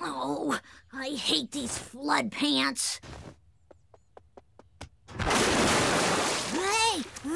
Oh, I hate these flood pants.